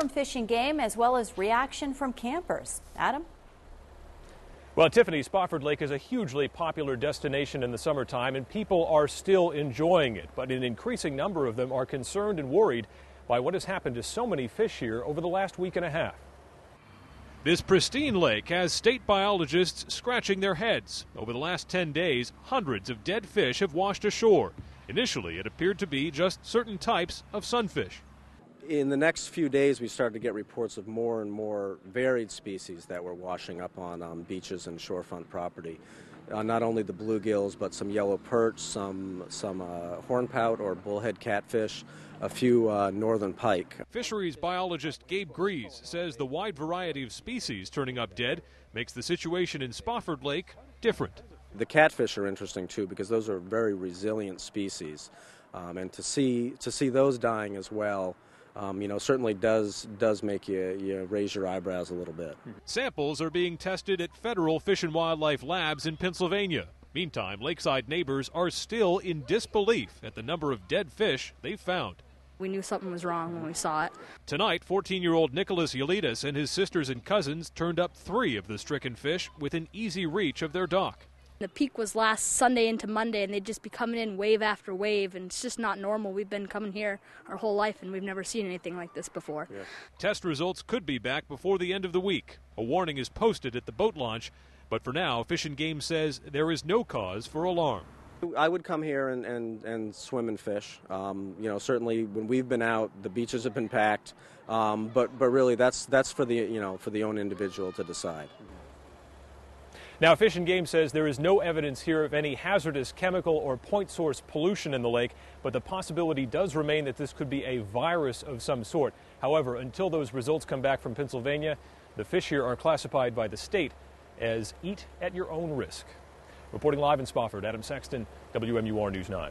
from Fish and Game as well as reaction from campers. Adam? Well, Tiffany, Spofford Lake is a hugely popular destination in the summertime, and people are still enjoying it. But an increasing number of them are concerned and worried by what has happened to so many fish here over the last week and a half. This pristine lake has state biologists scratching their heads. Over the last 10 days, hundreds of dead fish have washed ashore. Initially, it appeared to be just certain types of sunfish in the next few days, we started to get reports of more and more varied species that were washing up on um, beaches and shorefront property. Uh, not only the bluegills, but some yellow perch, some some uh, hornpout or bullhead catfish, a few uh, northern pike. Fisheries biologist Gabe Gries says the wide variety of species turning up dead makes the situation in Spofford Lake different. The catfish are interesting too because those are very resilient species, um, and to see to see those dying as well um, you know, certainly does does make you, you raise your eyebrows a little bit. Samples are being tested at federal Fish and Wildlife Labs in Pennsylvania. Meantime, lakeside neighbors are still in disbelief at the number of dead fish they've found. We knew something was wrong when we saw it. Tonight, 14 year old Nicholas Yalidas and his sisters and cousins turned up three of the stricken fish within easy reach of their dock. The peak was last Sunday into Monday, and they'd just be coming in wave after wave, and it's just not normal. We've been coming here our whole life, and we've never seen anything like this before. Yeah. Test results could be back before the end of the week. A warning is posted at the boat launch, but for now, Fish and Game says there is no cause for alarm. I would come here and, and, and swim and fish. Um, you know, certainly when we've been out, the beaches have been packed. Um, but but really, that's that's for the you know for the own individual to decide. Now, Fish and Game says there is no evidence here of any hazardous chemical or point source pollution in the lake, but the possibility does remain that this could be a virus of some sort. However, until those results come back from Pennsylvania, the fish here are classified by the state as eat at your own risk. Reporting live in Spofford, Adam Sexton, WMUR News 9.